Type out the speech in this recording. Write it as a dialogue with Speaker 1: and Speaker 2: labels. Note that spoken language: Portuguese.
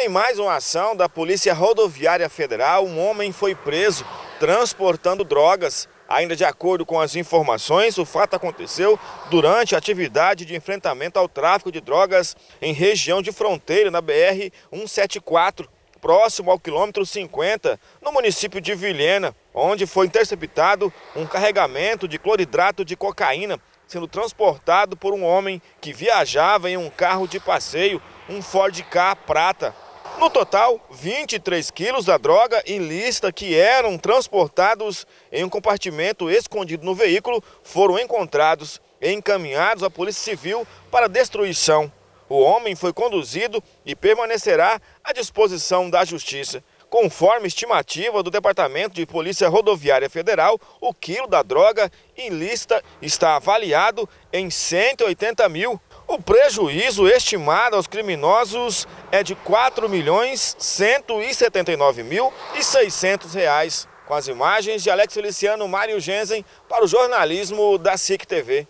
Speaker 1: Em mais uma ação da Polícia Rodoviária Federal, um homem foi preso transportando drogas. Ainda de acordo com as informações, o fato aconteceu durante a atividade de enfrentamento ao tráfico de drogas em região de fronteira na BR-174, próximo ao quilômetro 50, no município de Vilhena, onde foi interceptado um carregamento de cloridrato de cocaína sendo transportado por um homem que viajava em um carro de passeio, um Ford K prata. No total, 23 quilos da droga ilícita que eram transportados em um compartimento escondido no veículo foram encontrados e encaminhados à Polícia Civil para destruição. O homem foi conduzido e permanecerá à disposição da Justiça. Conforme estimativa do Departamento de Polícia Rodoviária Federal, o quilo da droga ilícita está avaliado em 180 mil. O prejuízo estimado aos criminosos é de R$ 4 milhões 179 mil 600 reais. Com as imagens de Alex Feliciano Mário Gensen para o jornalismo da SIC TV.